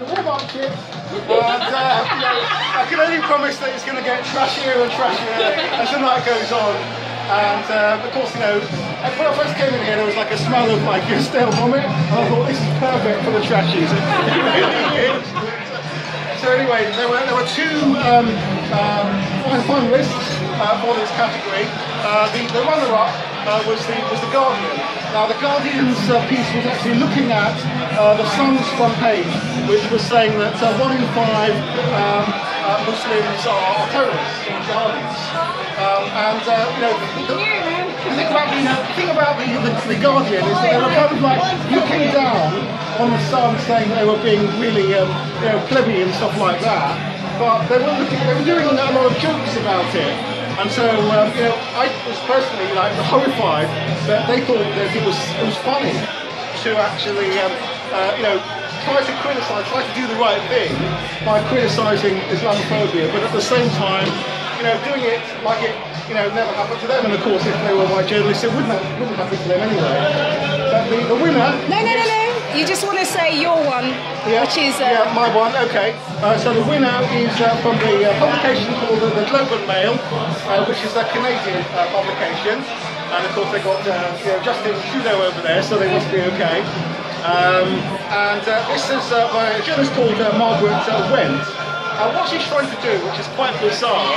the warm-up kit. And uh, I can only promise that it's going to get trashier and trashier as the night goes on. And uh, of course, you know, when I first came in here, there was like a smell of like stale vomit, and I thought this is perfect for the trashies. So anyway, there were, there were two um, um, finalists uh, for this category. Uh, the, the runner-up uh, was the was the Guardian. Now the Guardian's uh, piece was actually looking at uh, the Sun's front page, which was saying that uh, one in five um, uh, Muslims are terrorists or jihadis. Um, and uh, you know, the, the thing about the, the thing about the, the, the Guardian is that they were kind of like looking down on the Sun, saying they were being really um, you know plebby and stuff like that. But they were looking, they were doing a lot of jokes about it. And so, um, you know, I was personally like horrified that they thought that it was it was funny to actually, um, uh, you know, try to criticise, try to do the right thing by criticising Islamophobia, but at the same time, you know, doing it like it, you know, never happened to them. And of course, if they were white journalists, it wouldn't have, wouldn't happen to them anyway. But the, the winner. No, no, no, no. You just want to say your one, Yeah, which is. Uh, yeah, my one. Okay. Uh, so the winner is uh, from the uh, publication called the, the Globe and Mail, uh, which is a Canadian uh, publication, and of course they got uh, you know, Justin Trudeau over there, so they must be okay. Um, and uh, this is uh, by a journalist called uh, Margaret uh, Wente. Uh, what she's trying to do, which is quite bizarre,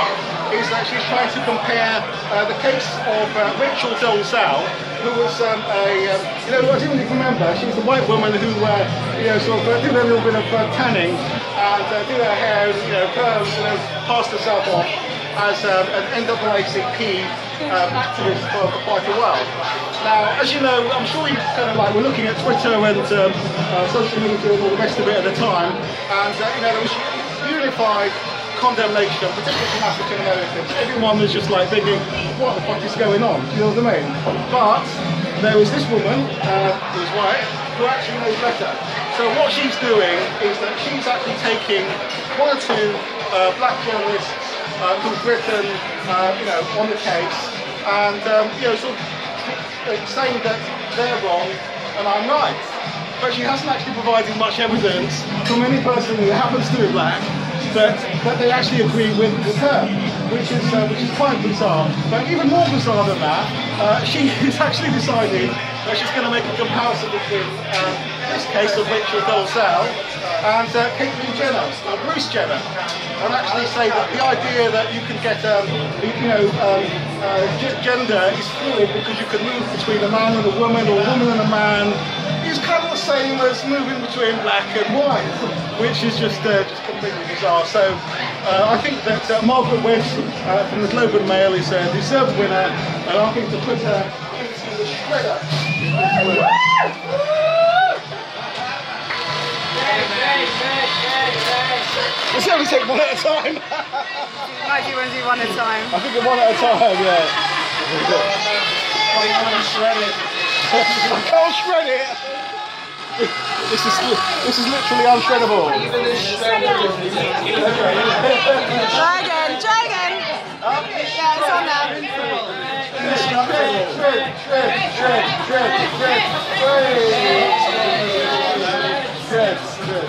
is that she's trying to compare uh, the case of uh, Rachel Dolezal, who was um, a, um, you know, I even remember, she was the white woman who, uh, you know, sort of uh, did a little bit of uh, tanning and uh, did her hair, you know, perms, you know, passed herself off as um, an NAACP um, activist for, for quite a while. Now, as you know, I'm sure you kind of like were looking at Twitter and um, social media and all the rest of it at the time, and you know, there was unified condemnation, particularly from African Americans. Everyone was just like thinking, what the fuck is going on? Do you know what I mean? But there was this woman, uh, who was white, who actually knows better. So what she's doing is that she's actually taking one or two uh, black journalists uh, who've written, uh, you know, on the case, and um, you know, sort of saying that they're wrong and I'm right. But she hasn't actually provided much evidence from any person who happens to be black that, that they actually agree with, with her, which is uh, which is quite bizarre. But even more bizarre than that, uh, she is actually deciding that she's going to make a comparison between uh, this case of Rachel Dolezal and uh, Caitlyn Jenner, or Bruce Jenner, and actually say that the idea that you can get, um, you know, um, uh, gender is fluid because you can move between a man and a woman or a woman and a man is kind of the same as moving between black and white, which is just uh, just completely bizarre. So uh, I think that uh, Margaret Wente uh, from the Globe and Mail is a deserved winner, and I think to put her into the shredder. Let's only take one at a time. might do one, do one at a time. I think one at a time, yeah. I can't shred it. This is this is literally unshreddable. Try again, try again. Yeah, it's on now. Shred, shred, shred, shred, shred, shred, shred. Shred, shred,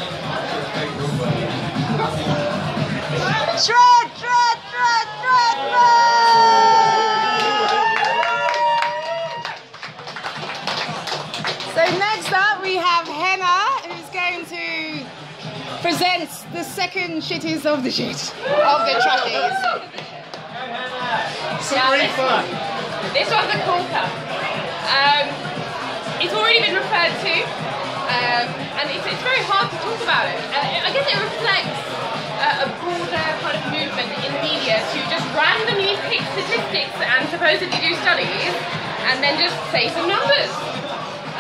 shred, second shittiest of the shit of the trashies. Super fun. This one's a corker. Um, it's already been referred to, um, and it's, it's very hard to talk about it. Uh, I guess it reflects uh, a broader kind of movement in the media to just randomly pick statistics and supposedly do studies, and then just say some numbers.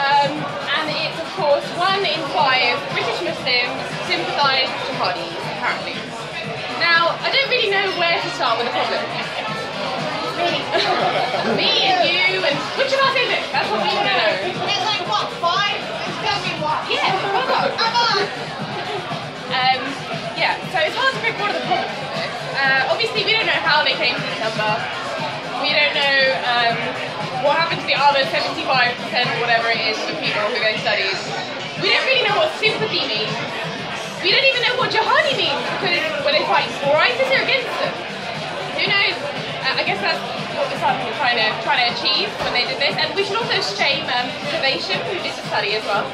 Um, and it's of course one in five British Muslims sympathise with jihadis, apparently. Now, I don't really know where to start with the problem. Me. Me and you and which of us is it? That's what we want to know. It's like what, five? It's gonna be what? Yeah, come on. Come on! Um, yeah, so it's hard to pick one of the problems with this. Uh, obviously, we don't know how they came to this number. We don't know um, what happened to the other 75% or whatever it is of people who go studies. We don't really know what sympathy means. We don't even know what jihadi means because when they fight for ISIS or against them. Who knows? Uh, I guess that's what the Sun were trying to trying to achieve when they did this. And we should also shame um, who did the study as well.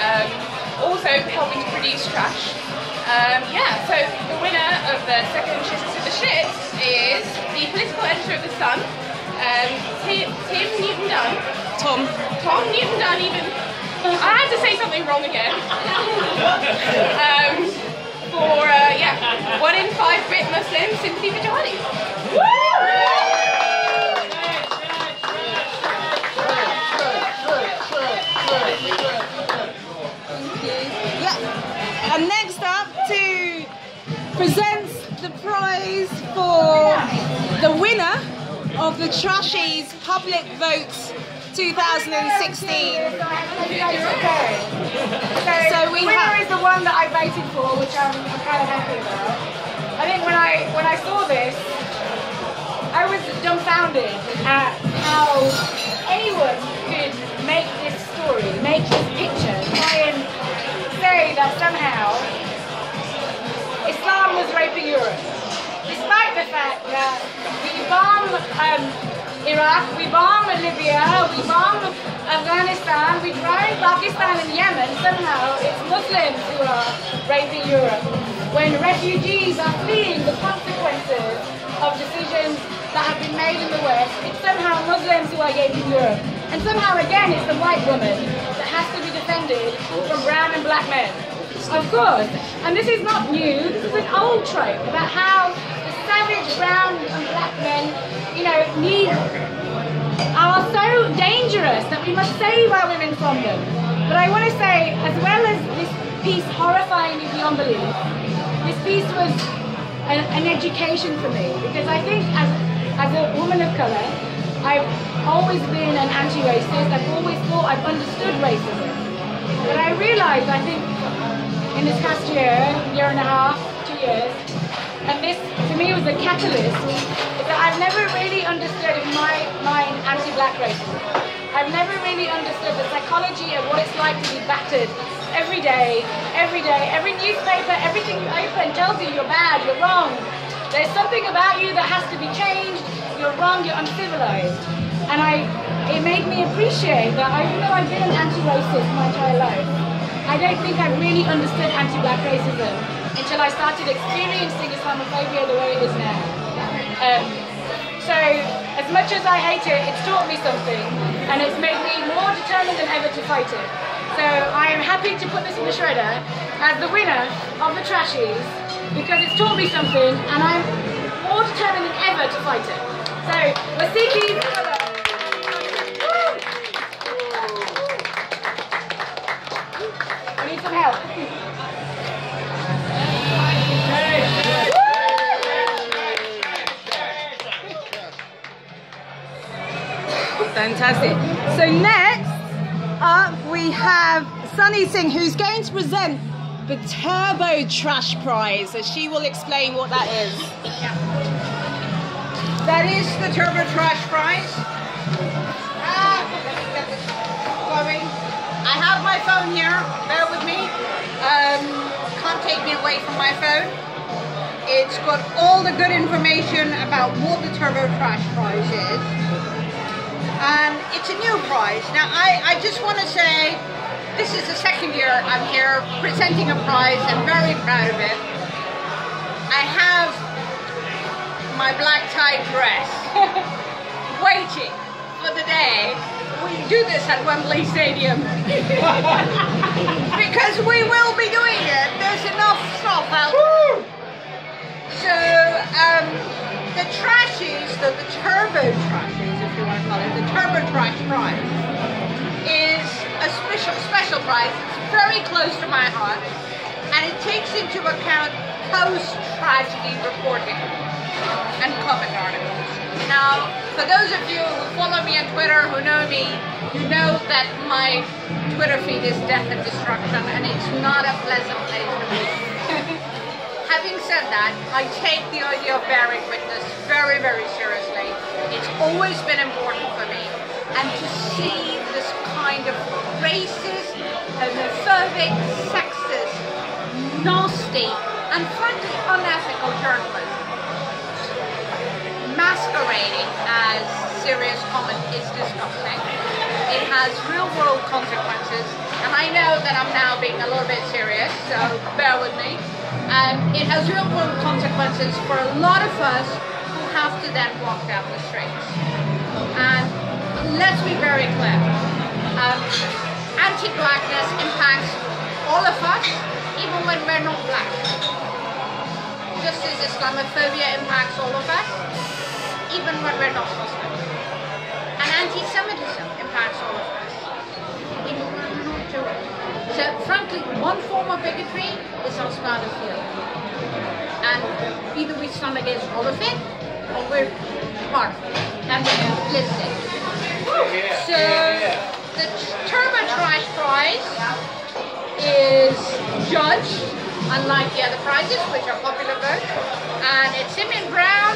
Um, also helping to produce trash. Um, yeah, so the winner of the second Shitters of the Shit is the political editor of the Sun, um, Tim, Tim Newton Dunn. Tom. Tom Newton Dunn even. I had to say something wrong again. um, for uh, yeah, one in five Brit Muslims sympathy for jihadis. Yeah. And next up to present the prize for the winner of the Trashies Public Vote 2016. So we winner is the one that I voted for, which I'm, I'm kind of happy about. I think when I when I saw this, I was dumbfounded at how anyone could make this story, make this picture, try and say that somehow Islam was raping Europe, we bomb um, Iraq, we bomb Libya, we bomb Afghanistan, we try Pakistan and Yemen. Somehow it's Muslims who are raping Europe. When refugees are fleeing the consequences of decisions that have been made in the West, it's somehow Muslims who are raping Europe. And somehow again it's the white woman that has to be defended from brown and black men. Of course. And this is not new. This is an old trope about how savage brown and black men, you know, need are so dangerous that we must save our women from them. But I want to say, as well as this piece horrifying me beyond belief, this piece was an, an education for me because I think as, as a woman of colour, I've always been an anti-racist. I've always thought I've understood racism. But I realised, I think, in this past year, year and a half, two years, and this to me was a catalyst, that I've never really understood in my mind anti-black racism. I've never really understood the psychology of what it's like to be battered every day, every day, every newspaper, everything you open tells you you're bad, you're wrong. There's something about you that has to be changed, you're wrong, you're uncivilized. And I, it made me appreciate that even though I've been an anti-racist my entire life, I don't think I really understood anti-black racism until I started experiencing Islamophobia the way it is now. Um, so, as much as I hate it, it's taught me something, and it's made me more determined than ever to fight it. So, I am happy to put this in the shredder as the winner of the Trashies, because it's taught me something, and I'm more determined than ever to fight it. So, Wasiki I need some help. Fantastic. So next up we have Sunny Singh who's going to present the Turbo Trash Prize and she will explain what that is. That is the Turbo Trash Prize. Ah. I have my phone here. Bear with me. Um, can't take me away from my phone. It's got all the good information about what the Turbo Trash Prize is. And it's a new prize. Now, I, I just want to say this is the second year I'm here presenting a prize. I'm very proud of it. I have my black tie dress, waiting for the day we do this at Wembley Stadium. because we will be doing it. There's enough stuff the trashies, the, the turbo trashies, if you want to call it, the turbo trash prize, is a special special prize. It's very close to my heart, and it takes into account post-tragedy reporting and comment articles. Now, for those of you who follow me on Twitter, who know me, you know that my Twitter feed is death and destruction, and it's not a pleasant place to be. Having said that, I take the idea of bearing witness very, very seriously. It's always been important for me. And to see this kind of racist, homophobic, sexist nasty, and frankly unethical journalism. Masquerading as serious comment is disgusting. It has real world consequences, and I know that I'm now being a little bit serious, so bear with me. Um, it has real world consequences for a lot of us who have to then walk down the streets. And let's be very clear. Um, anti-blackness impacts all of us, even when we're not black. Just as Islamophobia impacts all of us, even when we're not Muslim. And anti-Semitism impacts all of us, even when we're not Jewish. So frankly, one form of bigotry is Islamophilia. And either we stand against all of it, or we're part of it. And we're listed. Oh, so the Turbo Trash Prize is judged, unlike the other prizes, which are popular vote. And it's Symeon Brown,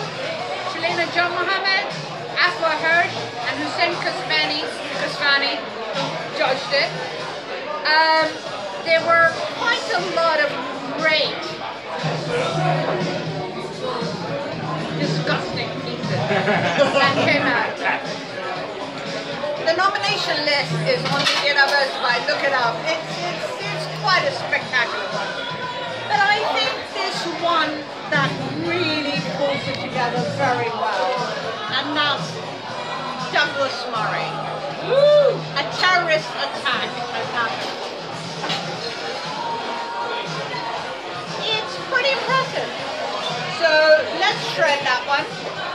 Shalina John Mohammed, Afua Hirsch, and Hussein Kesvani, Kesvani who judged it. Um, there were quite a lot of great, disgusting pieces that came out. The nomination list is on the Universe. Look it up. It's, it's, it's quite a spectacular one. But I think this one that really pulls it together very well, and that's Douglas Murray. A terrorist attack has happened. It's pretty impressive. So let's shred that one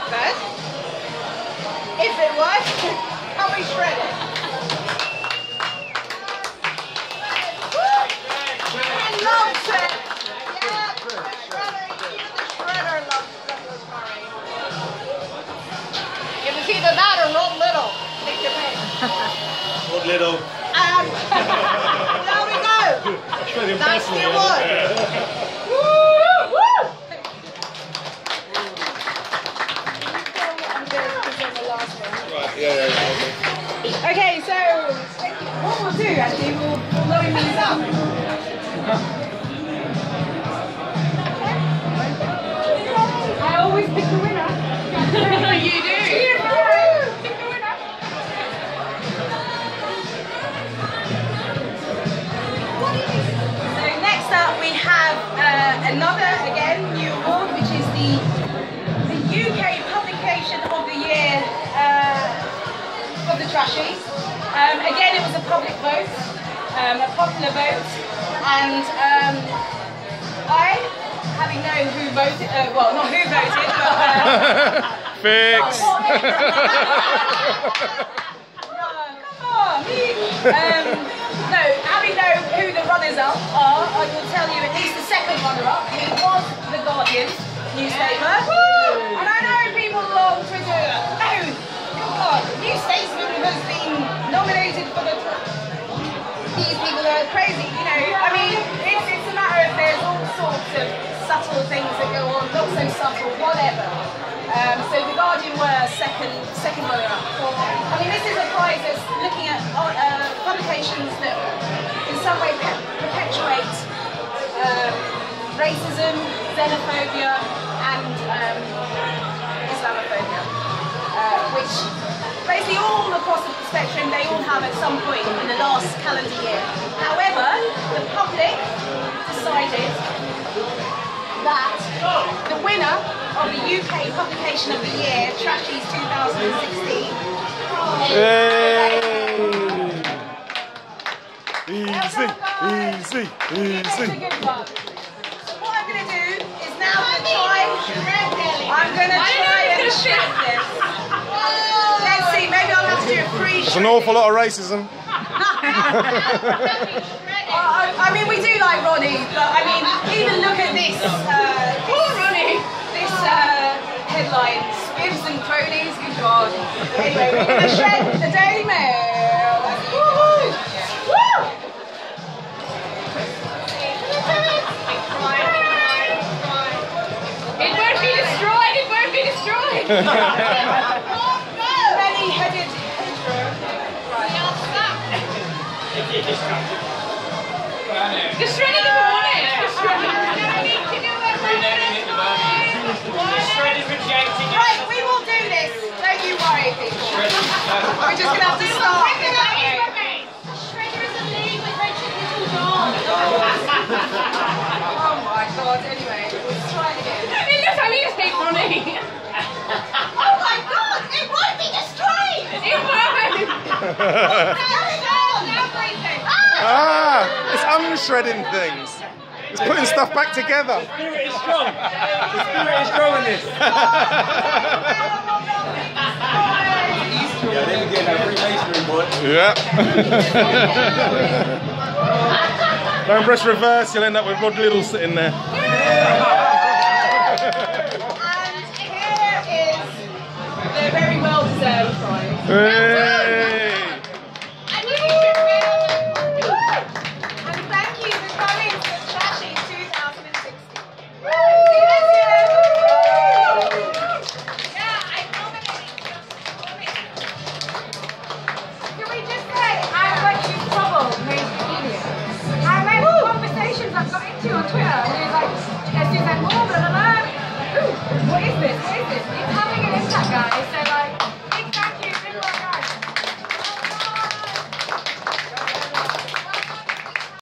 go. Australian That's personally, the isn't award. it? Woo! Woo! Right, yeah, yeah, yeah. Okay, so what we'll do actually, we'll, we'll load these up. Of the Trashies. Um, again, it was a public vote, um, a popular vote, and um, I, having known who voted, uh, well, not who voted, but. Uh, Fix. no, come on. Um, no, having known who the runners-up are, I will tell you at least the second runner-up, who was the Guardian newspaper. And I know people on Twitter, no, come on, These people are crazy, you know. I mean, it's, it's a matter of there's all sorts of subtle things that go on, not so subtle, whatever. Um, so the Guardian were second, second runner-up. I mean, this is a prize that's looking at uh, uh, publications that in some way pe- perpetuate um, racism, xenophobia, and um, Islamophobia, uh, which basically all across the spectrum they all have at some point last calendar year. However, the public decided that the winner of the UK Publication of the Year, Trashies 2016, Yay! Easy, That's easy, easy. a. So what I'm going to do is now I'm going to try. I'm going to try and shred this. Let's see. Maybe I'll have to do a free. There's an awful lot of racism. I, I mean, we do like Ronnie, but I mean, even look at this. Uh, Poor Ronnie. This uh, headline: Spibs and cronies. Good God. Anyway, we're to shred the Daily Mail. Woohoo! Woo! It won't be destroyed. It won't be destroyed. Just shred it shred it. Right, we will do this. Don't you worry, people. We're just going to have to start. Shredder is a league with Richard Little Oh my god, anyway, let's try it again. It looks like you take money. oh my god, it won't be destroyed! It won't! Ah, it's unshredding things. It's putting stuff back together. The spirit is strong. The spirit is strong in this. yeah, then we get that Freemasonry boy. Yeah. Don't press reverse, you'll end up with Rod Liddle sitting there. And here is the very well deserved prize. Yeah.